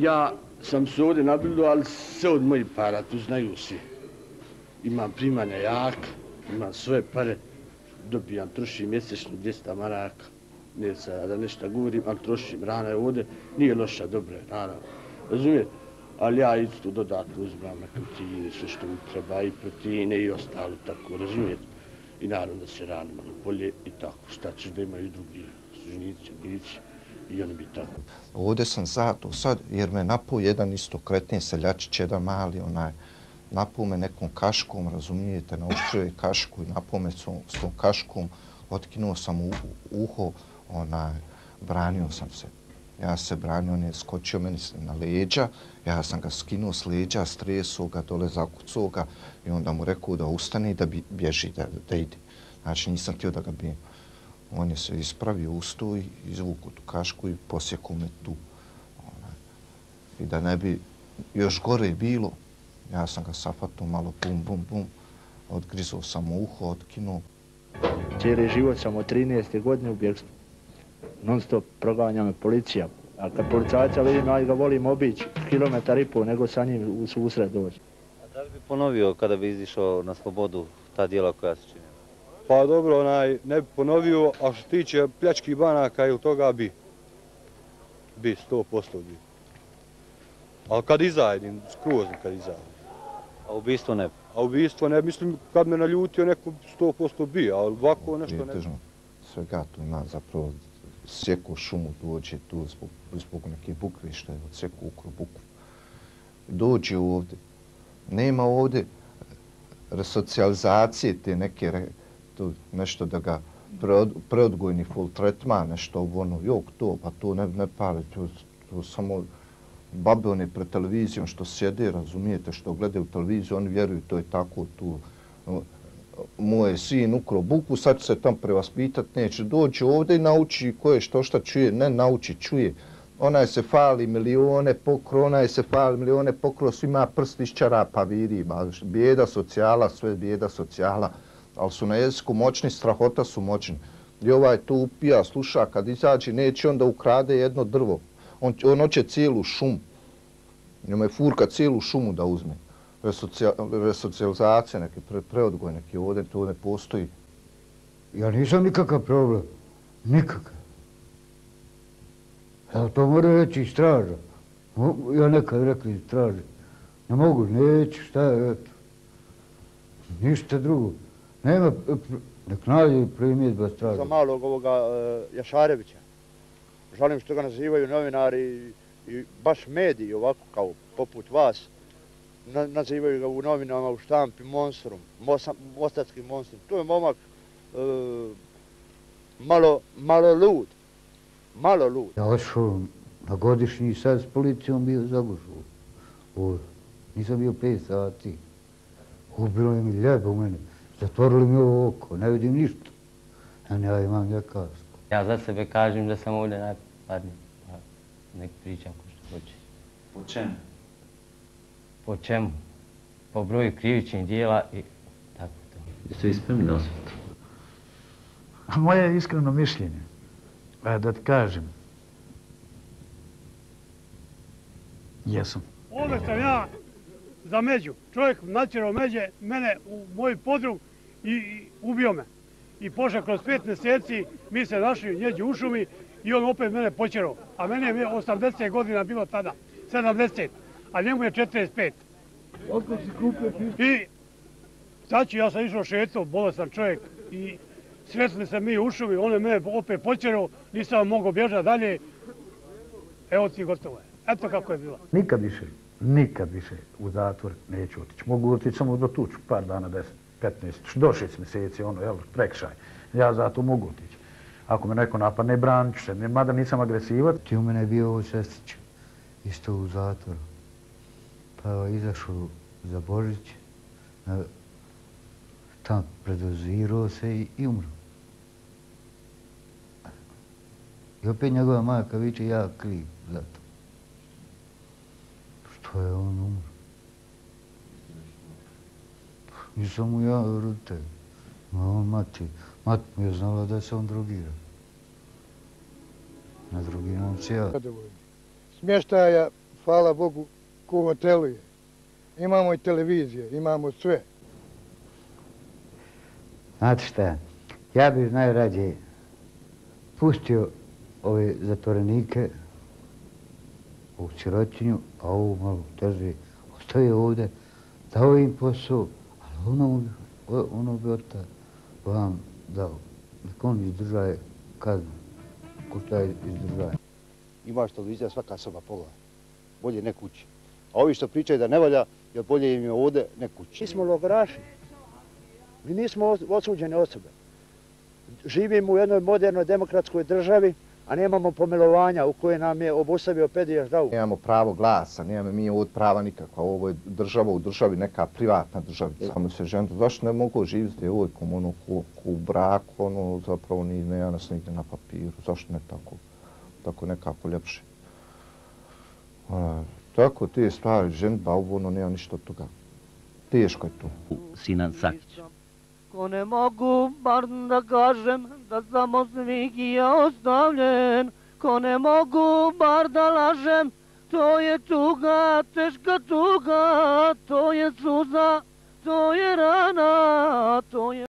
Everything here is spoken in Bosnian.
Ja sam se ovdje nabildo, ali sve od mojih para, tu znaju svi. Imam primanja jak, imam svoje pare, dobijam, trošim mjesečno 200 maraka. Ne sad da nešto govorim, ali trošim, rana je ovdje, nije loša, dobra je naravno. Razumijete? Ali ja isto dodatno uzmam na kantine, sve što mi treba, i proteine i ostalo, tako, razumijete? I naravno da se rano malo bolje i tako, šta ćeš da imaju drugi sužnici, bilići i oni bi tako. Ovdje sam zato sad, jer me napu jedan isto kretin seljačić, jedan mali onaj, napu me nekom kaškom, razumijete, naučio je kašku i napu me s tom kaškom, otkinuo sam u, uho, onaj, branio sam se. Ja se branio, on je skočio meni na leđa, ja sam ga skinuo s leđa, stresuo ga, dole zakucuo ga i onda mu rekao da ustane i da bi, bježi, da, da ide. Znači nisam htio da ga bijem. On je se ispravio usto i izvuku tu kašku i posjeku me tu. I da ne bi još gore bilo, ja sam ga safatao malo bum, bum, bum, odgrizao sam uho, otkinuo. Cijeli život sam od 13. godine u bjegstvu. Non stop proganja me policija. A kad policajca vidim, ja ga volim obići kilometar i pol, nego sa njim u susret doći. A da li bi ponovio kada bi izišao na slobodu ta dijela koja se čini? Pa dobro, onaj, ne bi ponovio, a što tiče pljački banaka ili toga bi, bi, sto posto bi. Ali kad izajedim, skroz kad izajedim. A ubistvo ne? A ubistvo ne, mislim, kad me naljutio neko sto posto bi, ali ovako nešto ne. Težno, svega tu ima zapravo sjeku šumu dođe tu zbog, zbog neke bukve što je od sjeku ukru bukvu. Dođe ovdje. Nema ovdje resocijalizacije te neke tu nešto da ga preodgojni full tretman, nešto u ono, jok to, pa to ne, ne pare, to, to samo babe one pred televizijom što sjede, razumijete, što gledaju televiziju, oni vjeruju, to je tako tu. moj sin ukro buku, sad se tam prevaspitat, neće doći ovdje i nauči koje što šta čuje, ne nauči, čuje. Ona se fali milione pokro, ona se fali milione pokro, svima prst iz čarapa vidi, bijeda socijala, sve bijeda socijala ali su na jeziku moćni, strahota su moćni. I ovaj tu upija, sluša, kad izađe, neće onda ukrade jedno drvo. On, on hoće cijelu šumu. Njima je furka cijelu šumu da uzme. Resocijalizacija, neki pre, preodgoj, neki ovdje, to ne postoji. Ja nisam nikakav problem. Nikakav. Ja to mora reći i straža. Ja nekad rekli straža. Ne mogu, neću, šta je, eto. Ništa drugo. Nema, nek nađe primjedba straža. Za malog ovoga uh, Jašarevića. Žalim što ga nazivaju novinari i baš mediji ovako kao poput vas. Na, nazivaju ga u novinama u štampi monstrum, mosa, mostatski monstrum. To je momak uh, malo, malo lud. Malo lud. Ja ošao na godišnji sad s policijom bio zagušao. Nisam bio pet sati. Ubilo je mi ljeba u mene. Zatvorili mi ovo oko, ne vidim ništa. A ne, ja imam ja kasku. Ja za sebe kažem da sam ovdje najpadniji. Nek pričam ko što hoće. Po čemu? Po čemu? Po broju krivičnih dijela i tako to. Jeste vi spremni na osvetu? Moje iskreno mišljenje, da ti kažem, jesam. Ovdje sam ja za među. Čovjek natjerao međe, mene u moj podrug i ubio me. I pošao kroz pet mjeseci, mi se našli njeđi u šumi i on opet mene počerao. A mene je 80 godina bilo tada, 70, a njemu je 45. I sad ću, ja sam išao šeto, bolestan čovjek i sretili se mi u šumi, on je mene opet počerao, nisam mogao bježati dalje. Evo ti gotovo je. Eto kako je bilo. Nikad više nikad više u zatvor neću otići. Mogu otići samo do tuču, par dana, 10, 15, do 6 mjeseci, ono, jel, prekšaj. Ja zato mogu otići. Ako me neko napadne, branit ću se, mada nisam agresivan. Ti u mene je bio ovo sestić, isto u zatvoru. Pa izašao za Božić, tam predozirao se i, i umro. I opet njegova majka viče, ja kriv za to što je on umro. Nisam mu ja roditelj. On mati. Mat mi je znala da se on drogira. Na drugi momci ja. Smještaja, hvala Bogu, ko hotelu je. Imamo i televizije, imamo sve. Znate šta, ja bih najrađe pustio ove zatvorenike u sirotinju, a ovo malo teže ostaje ovde, da ovim posao, ono, ono bi ota vam dao. Nek on izdržaje kaznu, ko šta izdržaje. Imaš televizija, svaka soba pogleda. Bolje ne kući. A ovi što pričaju da ne valja, jer bolje im je ovde ne kući. Mi smo logoraši. Mi nismo osuđene osobe. Živimo u jednoj modernoj demokratskoj državi, a nemamo pomilovanja u koje nam je obustavio Pedija Ždavu. Nemamo pravo glasa, nemamo mi ovdje prava nikakva. Ovo je država u državi, neka privatna državica. Samo se ženu, zašto ne mogu živjeti djevojkom, ono, ku, ku braku, ono, zapravo ni, ne janas nigde na papiru. Zašto ne tako, tako nekako ljepše? Tako te stvari, ženba, ovo, ono, nema ništa od toga. Teško je to. Sinan Sakić. Ko ne mogu bar da kažem da sam od svih i ostavljen, ko ne mogu bar da lažem, to je tuga, teška tuga, to je suza, to je rana, to je...